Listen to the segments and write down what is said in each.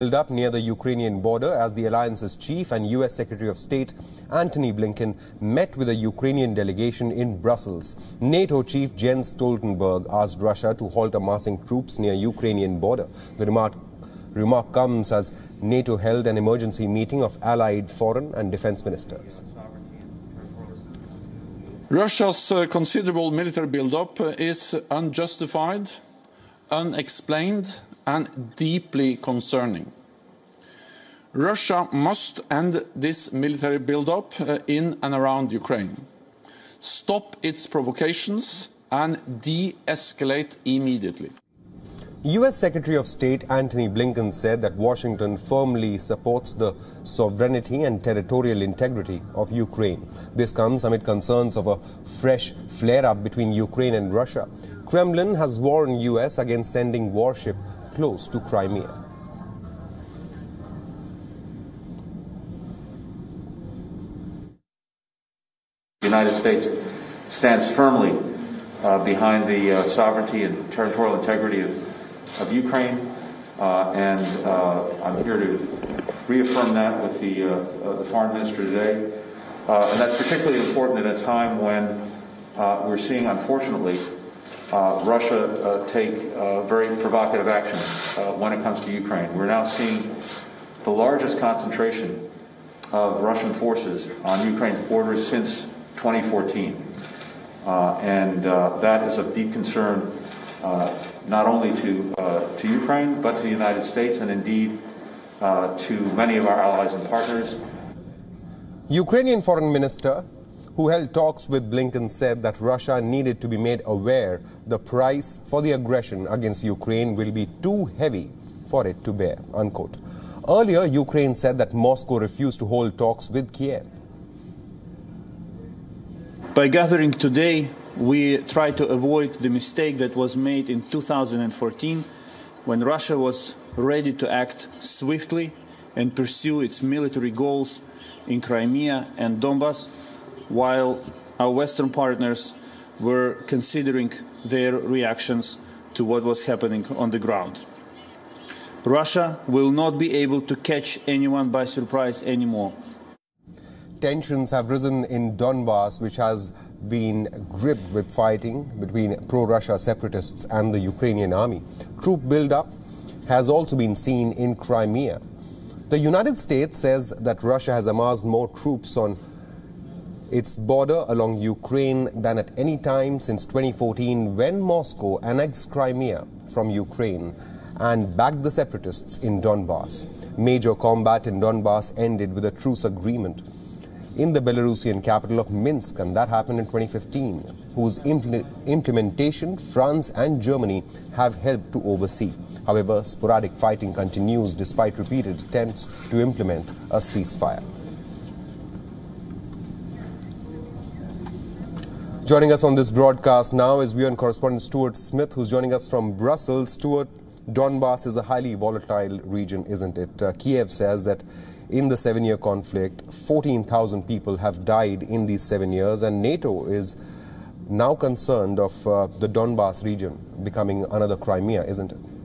build up near the Ukrainian border as the alliance's chief and U.S. Secretary of State Antony Blinken met with a Ukrainian delegation in Brussels. NATO chief Jens Stoltenberg asked Russia to halt amassing troops near Ukrainian border. The remark, remark comes as NATO held an emergency meeting of allied foreign and defense ministers. Russia's uh, considerable military buildup is unjustified, unexplained, and deeply concerning. Russia must end this military buildup uh, in and around Ukraine, stop its provocations, and de escalate immediately. U.S. Secretary of State Antony Blinken said that Washington firmly supports the sovereignty and territorial integrity of Ukraine. This comes amid concerns of a fresh flare-up between Ukraine and Russia. Kremlin has warned U.S. against sending warship close to Crimea. The United States stands firmly uh, behind the uh, sovereignty and territorial integrity of, of Ukraine, uh, and uh, I'm here to reaffirm that with the, uh, uh, the foreign minister today. and that's particularly important at a time when we're seeing, unfortunately, Russia take very provocative actions when it comes to Ukraine. We're now seeing the largest concentration of Russian forces on Ukraine's borders since 2014. Uh, and uh, that is of deep concern uh, not only to, uh, to Ukraine, but to the United States and indeed uh, to many of our allies and partners. Ukrainian foreign minister who held talks with Blinken said that Russia needed to be made aware the price for the aggression against Ukraine will be too heavy for it to bear, unquote. Earlier, Ukraine said that Moscow refused to hold talks with Kiev. By gathering today, we try to avoid the mistake that was made in 2014 when Russia was ready to act swiftly and pursue its military goals in Crimea and Donbass, while our Western partners were considering their reactions to what was happening on the ground. Russia will not be able to catch anyone by surprise anymore tensions have risen in Donbass, which has been gripped with fighting between pro-Russia separatists and the Ukrainian army. Troop buildup has also been seen in Crimea. The United States says that Russia has amassed more troops on its border along Ukraine than at any time since 2014 when Moscow annexed Crimea from Ukraine and backed the separatists in Donbass. Major combat in Donbass ended with a truce agreement in the Belarusian capital of Minsk, and that happened in 2015, whose impl implementation France and Germany have helped to oversee. However, sporadic fighting continues despite repeated attempts to implement a ceasefire. Joining us on this broadcast now is UN correspondent Stuart Smith, who's joining us from Brussels. Stuart, Donbass is a highly volatile region, isn't it? Uh, Kiev says that in the seven year conflict. 14,000 people have died in these seven years, and NATO is now concerned of uh, the Donbass region becoming another Crimea, isn't it?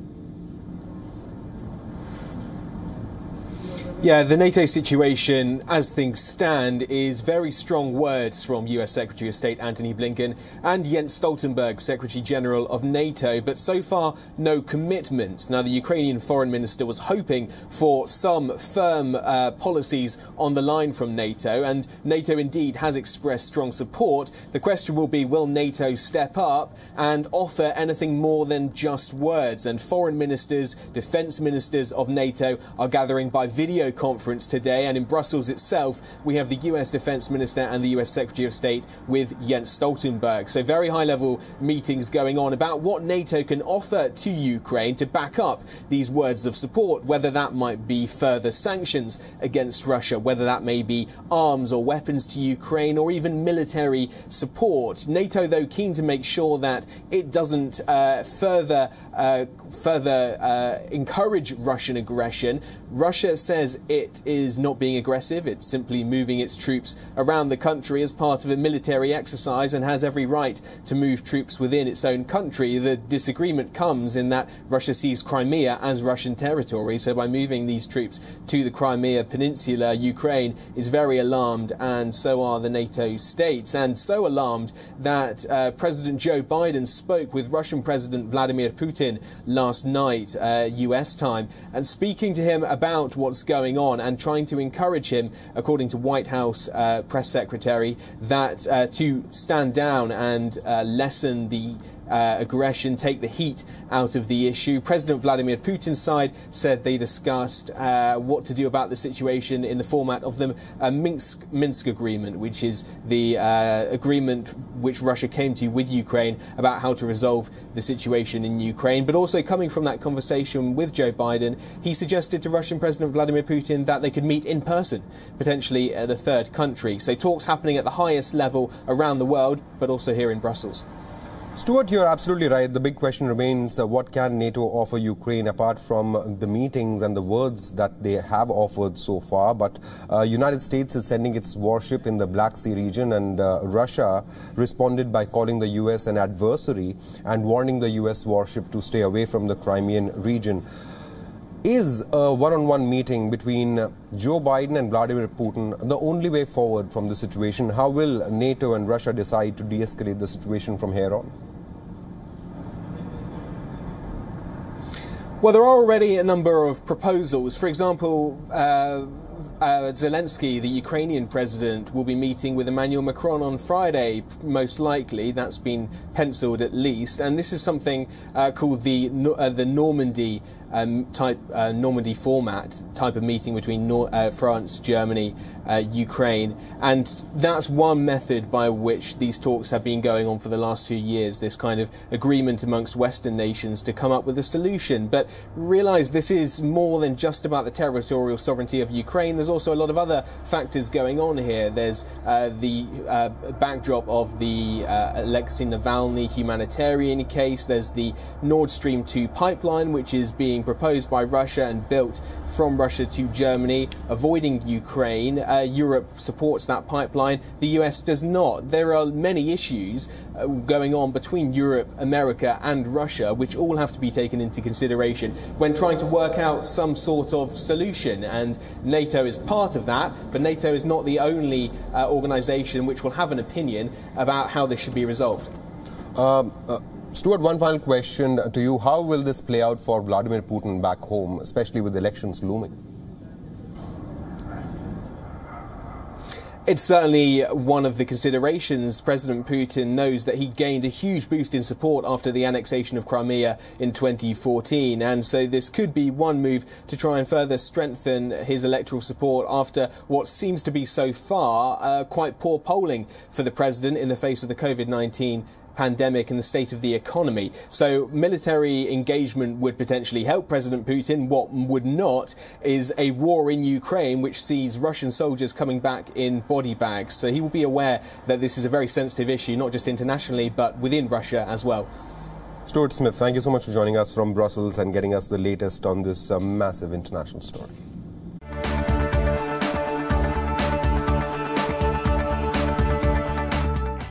Yeah, the NATO situation, as things stand, is very strong words from US Secretary of State Antony Blinken and Jens Stoltenberg, Secretary General of NATO, but so far no commitments. Now, the Ukrainian foreign minister was hoping for some firm uh, policies on the line from NATO, and NATO indeed has expressed strong support. The question will be will NATO step up and offer anything more than just words? And foreign ministers, defense ministers of NATO are gathering by video conference today. And in Brussels itself, we have the US Defense Minister and the US Secretary of State with Jens Stoltenberg. So, very high level meetings going on about what NATO can offer to Ukraine to back up these words of support, whether that might be further sanctions against Russia, whether that may be arms or weapons to Ukraine, or even military support. NATO, though, keen to make sure that it doesn't uh, further uh, further uh, encourage Russian aggression. Russia says it is not being aggressive. It's simply moving its troops around the country as part of a military exercise and has every right to move troops within its own country. The disagreement comes in that Russia sees Crimea as Russian territory. So by moving these troops to the Crimea Peninsula, Ukraine is very alarmed, and so are the NATO states. And so alarmed that uh, President Joe Biden spoke with Russian President Vladimir Putin last night, uh, US time, and speaking to him about what's going on and trying to encourage him, according to White House uh, press secretary, that uh, to stand down and uh, lessen the uh, aggression, take the heat out of the issue. President Vladimir Putin's side said they discussed uh, what to do about the situation in the format of the uh, Minsk, Minsk agreement, which is the uh, agreement which Russia came to with Ukraine about how to resolve the situation in Ukraine. But also coming from that conversation with Joe Biden, he suggested to Russian President Vladimir Putin that they could meet in person, potentially at a third country. So talks happening at the highest level around the world, but also here in Brussels. Stuart, you're absolutely right. The big question remains uh, what can NATO offer Ukraine apart from the meetings and the words that they have offered so far? But uh, United States is sending its warship in the Black Sea region, and uh, Russia responded by calling the U.S. an adversary and warning the U.S. warship to stay away from the Crimean region. Is a one on one meeting between Joe Biden and Vladimir Putin the only way forward from the situation? How will NATO and Russia decide to de escalate the situation from here on? Well, there are already a number of proposals. For example, uh, uh, Zelensky, the Ukrainian president, will be meeting with Emmanuel Macron on Friday, most likely. That's been penciled at least. And this is something uh, called the, uh, the Normandy um, type uh, Normandy format type of meeting between Nor uh, France, Germany, uh, Ukraine, and that's one method by which these talks have been going on for the last few years. This kind of agreement amongst Western nations to come up with a solution. But realize this is more than just about the territorial sovereignty of Ukraine. There's also a lot of other factors going on here. There's uh, the uh, backdrop of the uh, Alexei Navalny humanitarian case. There's the Nord Stream 2 pipeline, which is being proposed by Russia and built from Russia to Germany, avoiding Ukraine. Uh, Europe supports that pipeline. The US does not. There are many issues uh, going on between Europe, America, and Russia, which all have to be taken into consideration when trying to work out some sort of solution. And NATO is part of that, but NATO is not the only uh, organization which will have an opinion about how this should be resolved. Um, uh Stuart, one final question to you. How will this play out for Vladimir Putin back home, especially with elections looming? It's certainly one of the considerations. President Putin knows that he gained a huge boost in support after the annexation of Crimea in 2014, and so this could be one move to try and further strengthen his electoral support after what seems to be so far uh, quite poor polling for the president in the face of the COVID 19 pandemic and the state of the economy. So military engagement would potentially help President Putin. What would not is a war in Ukraine, which sees Russian soldiers coming back in body bags. So he will be aware that this is a very sensitive issue, not just internationally, but within Russia as well. Stuart Smith, thank you so much for joining us from Brussels and getting us the latest on this uh, massive international story.